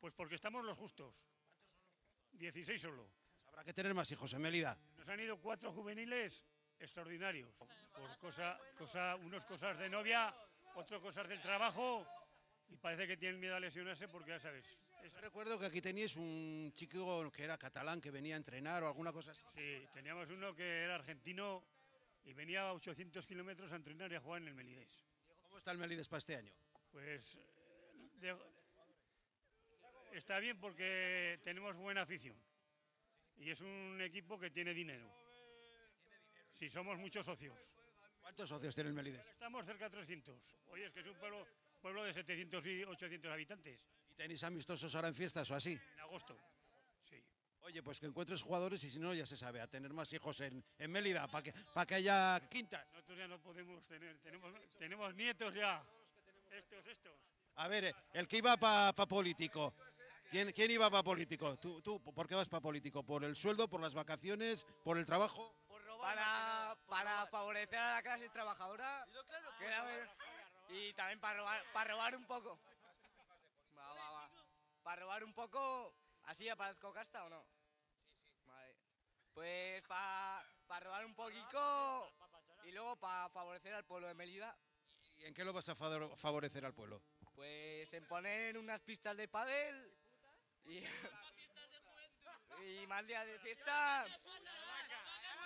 Pues porque estamos los justos. 16 solo. Habrá que tener más hijos en Mélida. Nos han ido cuatro juveniles extraordinarios. Por cosa, cosa, unos cosas de novia, otros cosas del trabajo. Y parece que tienen miedo a lesionarse porque ya sabes. es- recuerdo que aquí teníais un chico que era catalán que venía a entrenar o alguna cosa así. sí, teníamos uno que era argentino y venía a 800 kilómetros a entrenar y a jugar en el Melidés. ¿Cómo está el Melides para este año? Pues eh, de- está bien porque tenemos buena afición y es un equipo que tiene dinero. Si somos muchos socios. ¿Cuántos socios tiene el Melides? Estamos cerca de 300. Oye, es que es un pueblo, pueblo de 700 y 800 habitantes ¿Y tenéis amistosos ahora en fiestas o así? en agosto. Sí. Oye, pues que encuentres jugadores y si no, ya se sabe, a tener más hijos en, en Mélida, para que, para que haya quintas. Nosotros ya no podemos tener, tenemos, tenemos nietos ya. Estos, estos. A ver, eh, el que iba para político. ¿Quién, ¿Quién iba para político? ¿Tú, ¿Tú por qué vas para político? ¿Por el sueldo, por las vacaciones, por el trabajo? para, para favorecer a la clase trabajadora que era- y también para robar, para robar un poco. Va, va, va. Para robar un poco, así aparezco casta o no. Vale. Pues para robar un poquito y luego para favorecer al pueblo de Melida, ¿Y en qué lo vas a favor- favorecer al pueblo? pues en poner unas pistas de pádel y, y más días de fiesta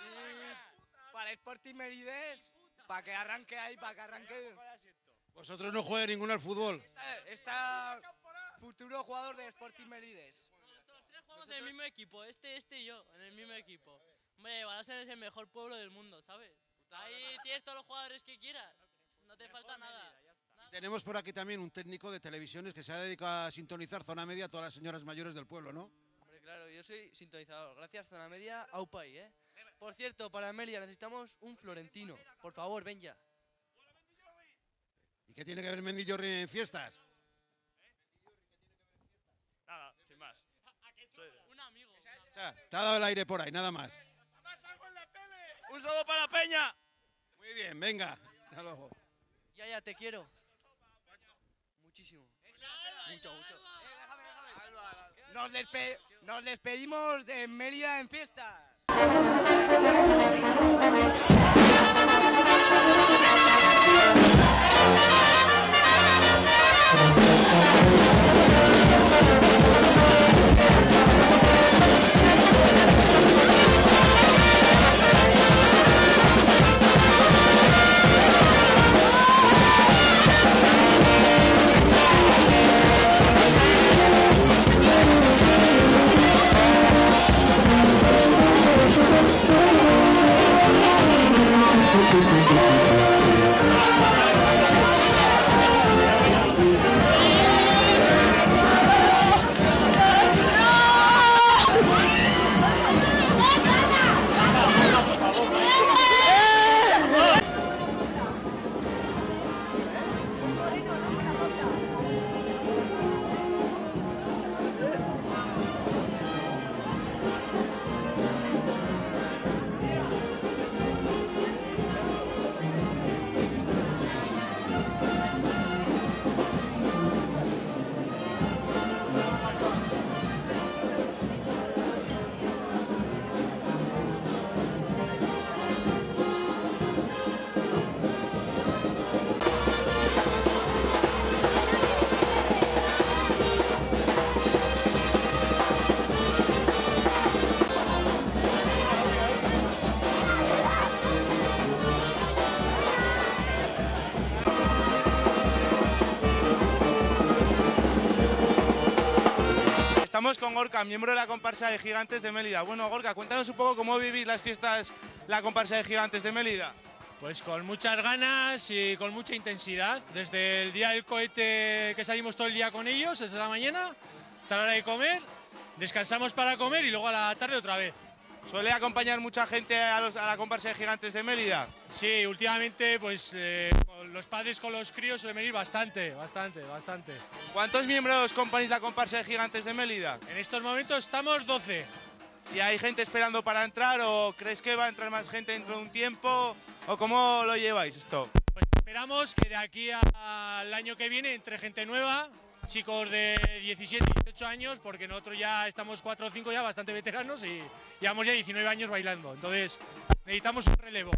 y para el Sporting Melidés, para que arranque ahí, para que arranque. Vosotros no juegan ninguno al fútbol. Está, futuro jugador de Sporting Melidés. Los tres jugamos en el mismo equipo, este, este y yo, en el mismo equipo. Hombre, Balasen es el mejor pueblo del mundo, ¿sabes? Ahí tienes todos los jugadores que quieras, no te falta nada. Tenemos por aquí también un técnico de televisiones que se ha dedicado a sintonizar zona media a todas las señoras mayores del pueblo, ¿no? Hombre, claro, yo soy sintonizador. Gracias, Zona Media, Aupai, ¿eh? Por cierto, para Amelia necesitamos un florentino. Por favor, ven ya. ¿Y qué tiene que ver Mendillorri en fiestas? Nada, sin más. Un amigo. O sea, te ha dado el aire por ahí, nada más. ¡Un saludo para Peña! Muy bien, venga. Hasta luego. Ya, ya, te quiero. Muchísimo. Mucho, mucho. Nos, despe- nos despedimos de Mérida en fiestas. Con Gorka, miembro de la comparsa de Gigantes de Mélida. Bueno, Gorka, cuéntanos un poco cómo vivís las fiestas, la comparsa de Gigantes de Mélida. Pues con muchas ganas y con mucha intensidad. Desde el día del cohete que salimos todo el día con ellos, desde la mañana, hasta la hora de comer, descansamos para comer y luego a la tarde otra vez. ¿Suele acompañar mucha gente a, los- a la comparsa de Gigantes de Mélida? Sí, últimamente pues eh, los padres con los críos suelen venir bastante, bastante, bastante. ¿Cuántos miembros componéis la comparsa de Gigantes de Mélida? En estos momentos estamos 12. ¿Y hay gente esperando para entrar o crees que va a entrar más gente dentro de un tiempo? ¿O cómo lo lleváis esto? Pues esperamos que de aquí al año que viene entre gente nueva, chicos de 17, 18 años, porque nosotros ya estamos 4 o 5 ya bastante veteranos y llevamos ya 19 años bailando. Entonces necesitamos un relevo.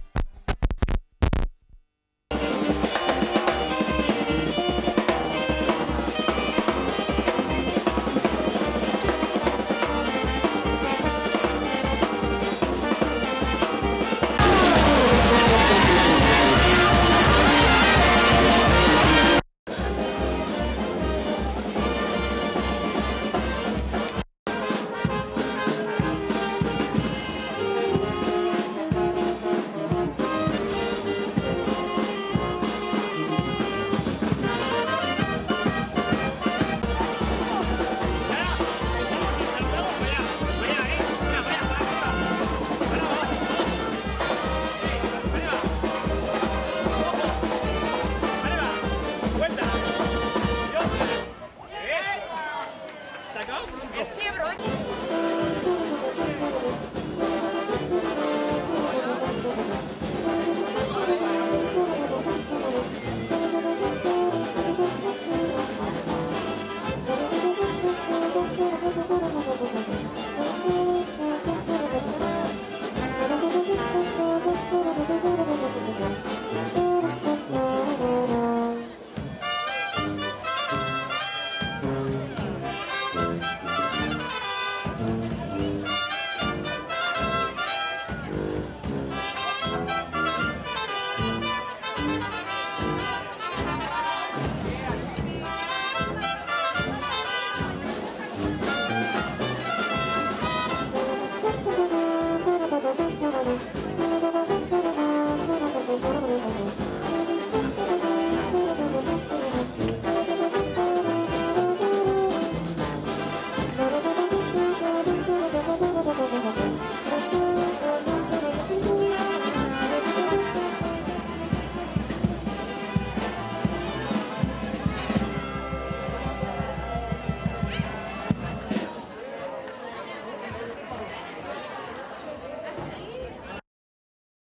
Çakal. Hep